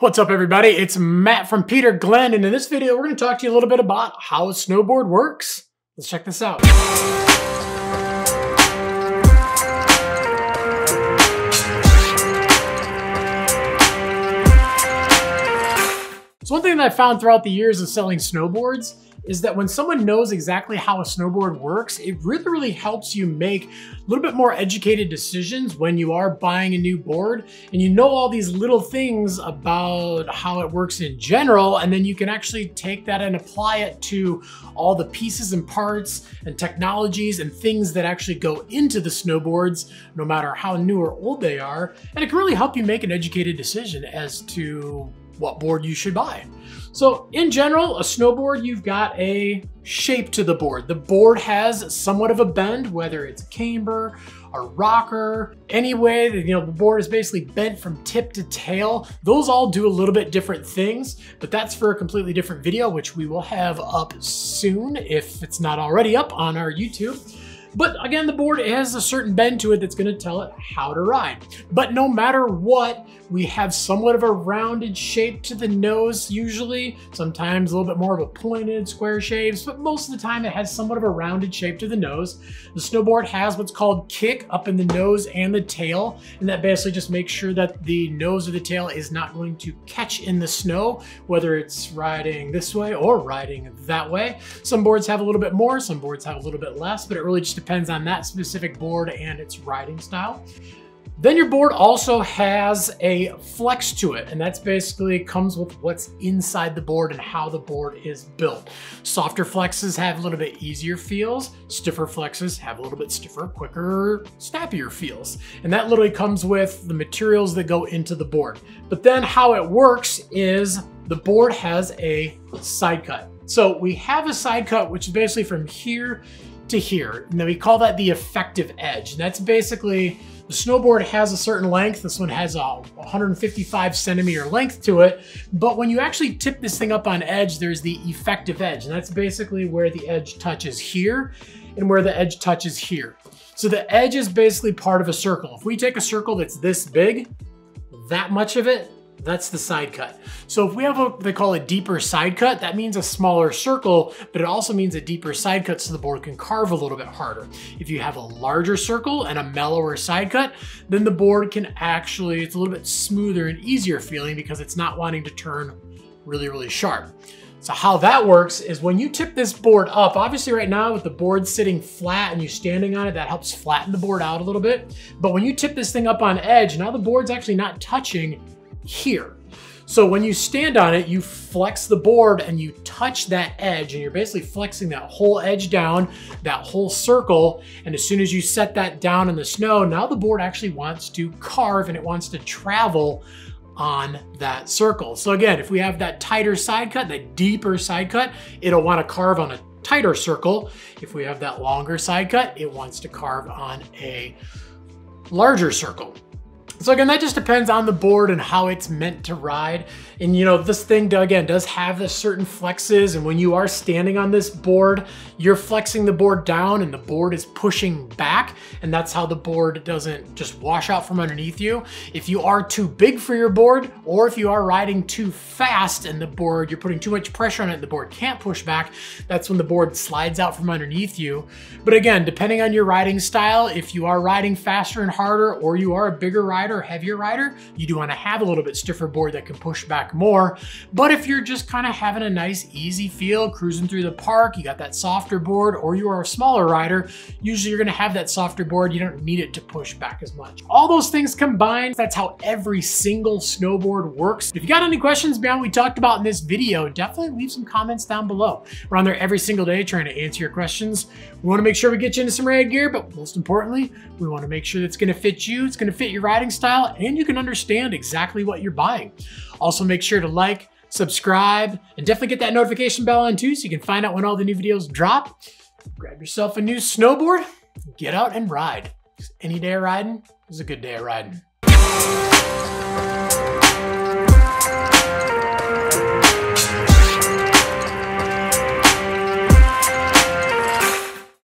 What's up everybody? It's Matt from Peter Glenn and in this video we're going to talk to you a little bit about how a snowboard works. Let's check this out. So one thing that I found throughout the years of selling snowboards is that when someone knows exactly how a snowboard works, it really, really helps you make a little bit more educated decisions when you are buying a new board and you know all these little things about how it works in general, and then you can actually take that and apply it to all the pieces and parts and technologies and things that actually go into the snowboards, no matter how new or old they are. And it can really help you make an educated decision as to what board you should buy. So in general, a snowboard, you've got a shape to the board. The board has somewhat of a bend, whether it's a camber, a rocker, any way that, you know, the board is basically bent from tip to tail. Those all do a little bit different things, but that's for a completely different video, which we will have up soon if it's not already up on our YouTube. But again, the board has a certain bend to it that's gonna tell it how to ride. But no matter what, we have somewhat of a rounded shape to the nose usually, sometimes a little bit more of a pointed square shapes, but most of the time it has somewhat of a rounded shape to the nose. The snowboard has what's called kick up in the nose and the tail, and that basically just makes sure that the nose or the tail is not going to catch in the snow, whether it's riding this way or riding that way. Some boards have a little bit more, some boards have a little bit less, but it really just depends on that specific board and its riding style. Then your board also has a flex to it, and that's basically comes with what's inside the board and how the board is built. Softer flexes have a little bit easier feels, stiffer flexes have a little bit stiffer, quicker, snappier feels. And that literally comes with the materials that go into the board. But then how it works is the board has a side cut. So we have a side cut, which is basically from here to here. And then we call that the effective edge. And that's basically, the snowboard has a certain length. This one has a 155 centimeter length to it. But when you actually tip this thing up on edge, there's the effective edge. And that's basically where the edge touches here and where the edge touches here. So the edge is basically part of a circle. If we take a circle that's this big, that much of it that's the side cut. So if we have what they call a deeper side cut, that means a smaller circle, but it also means a deeper side cut so the board can carve a little bit harder. If you have a larger circle and a mellower side cut, then the board can actually, it's a little bit smoother and easier feeling because it's not wanting to turn really, really sharp. So how that works is when you tip this board up, obviously right now with the board sitting flat and you standing on it, that helps flatten the board out a little bit. But when you tip this thing up on edge, now the board's actually not touching here. So when you stand on it, you flex the board and you touch that edge and you're basically flexing that whole edge down, that whole circle. And as soon as you set that down in the snow, now the board actually wants to carve and it wants to travel on that circle. So again, if we have that tighter side cut, that deeper side cut, it'll want to carve on a tighter circle. If we have that longer side cut, it wants to carve on a larger circle. So again, that just depends on the board and how it's meant to ride. And you know, this thing, again, does have this certain flexes. And when you are standing on this board, you're flexing the board down and the board is pushing back. And that's how the board doesn't just wash out from underneath you. If you are too big for your board, or if you are riding too fast and the board, you're putting too much pressure on it, the board can't push back, that's when the board slides out from underneath you. But again, depending on your riding style, if you are riding faster and harder, or you are a bigger rider, rider, heavier rider, you do want to have a little bit stiffer board that can push back more. But if you're just kind of having a nice easy feel, cruising through the park, you got that softer board, or you are a smaller rider, usually you're going to have that softer board. You don't need it to push back as much. All those things combined, that's how every single snowboard works. If you got any questions beyond we talked about in this video, definitely leave some comments down below. We're on there every single day trying to answer your questions. We want to make sure we get you into some rad gear, but most importantly, we want to make sure it's going to fit you, it's going to fit your riding style, and you can understand exactly what you're buying. Also, make sure to like, subscribe, and definitely get that notification bell on too so you can find out when all the new videos drop. Grab yourself a new snowboard, get out and ride. Any day of riding is a good day of riding.